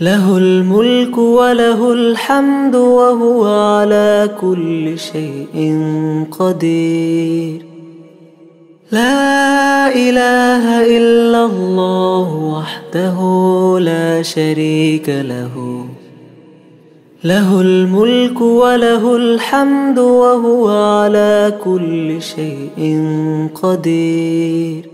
له الملك وله الحمد وهو على كل شيء قدير. لا إله إلا الله وحده لا شريك له. له الملك وله الحمد وهو على كل شيء قدير.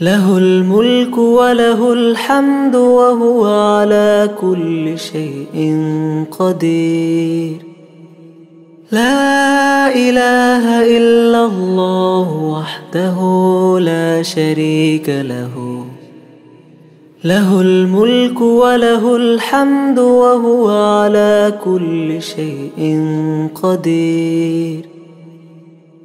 له الملك وله الحمد وهو على كل شيء قدير. لا إله إلا الله وحده لا شريك له. له الملك وله الحمد وهو على كل شيء قدير.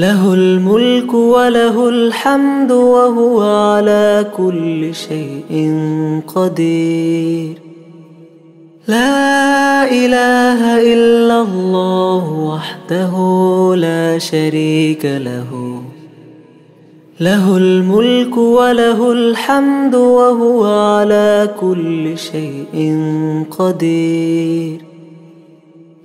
له الملك وله الحمد وهو على كل شيء قدير. لا إله إلا الله وحده لا شريك له. له الملك وله الحمد وهو على كل شيء قدير.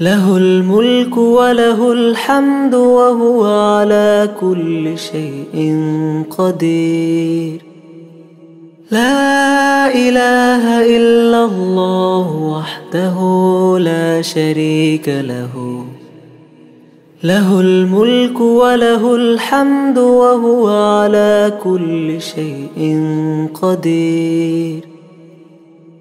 له الملك وله الحمد وهو على كل شيء قدير. لا إله إلا الله وحده لا شريك له. له الملك وله الحمد وهو على كل شيء قدير.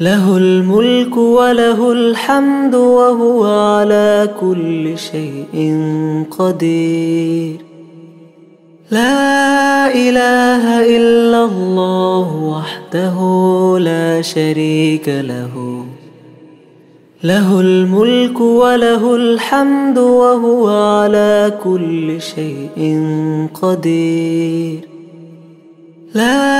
له الملك وله الحمد وهو على كل شيء قدير. لا إله إلا الله وحده لا شريك له. له الملك وله الحمد وهو على كل شيء قدير. لا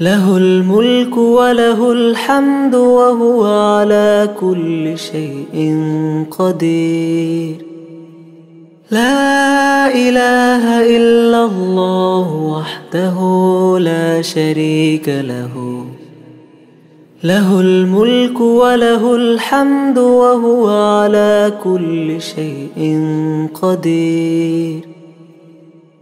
له الملك وله الحمد وهو على كل شيء قدير. لا إله إلا الله وحده لا شريك له. له الملك وله الحمد وهو على كل شيء قدير.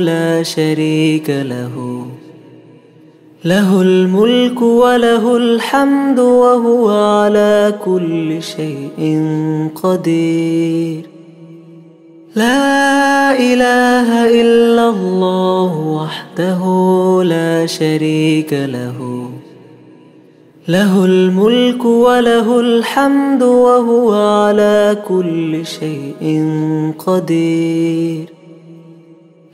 لا شريك له. له الملك وله الحمد وهو على كل شيء قدير. لا إله إلا الله وحده لا شريك له. له الملك وله الحمد وهو على كل شيء قدير.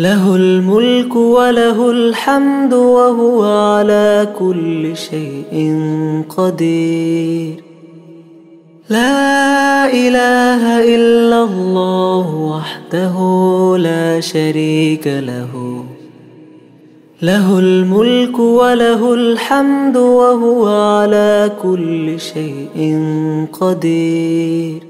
له الملك وله الحمد وهو على كل شيء قدير. لا إله إلا الله وحده لا شريك له. له الملك وله الحمد وهو على كل شيء قدير.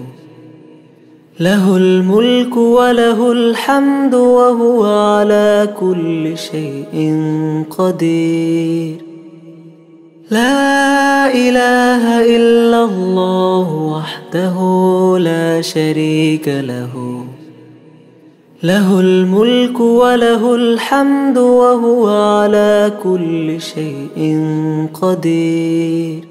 له الملك وله الحمد وهو على كل شيء قدير. لا إله إلا الله وحده لا شريك له. له الملك وله الحمد وهو على كل شيء قدير.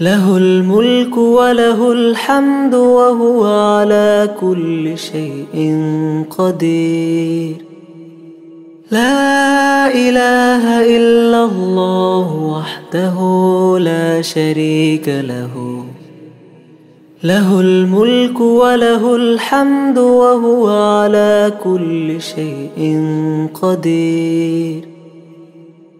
له الملك وله الحمد وهو على كل شيء قدير. لا إله إلا الله وحده لا شريك له. له الملك وله الحمد وهو على كل شيء قدير.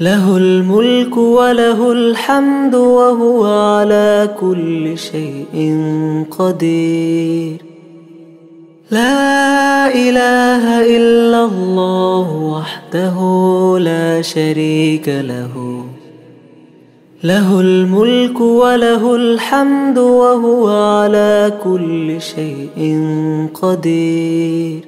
له الملك وله الحمد وهو على كل شيء قدير. لا إله إلا الله وحده لا شريك له. له الملك وله الحمد وهو على كل شيء قدير.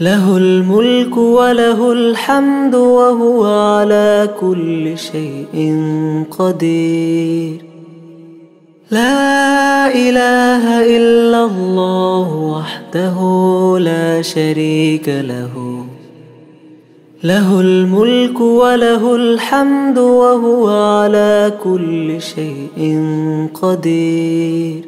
له الملك وله الحمد وهو على كل شيء قدير. لا إله إلا الله وحده لا شريك له. له الملك وله الحمد وهو على كل شيء قدير.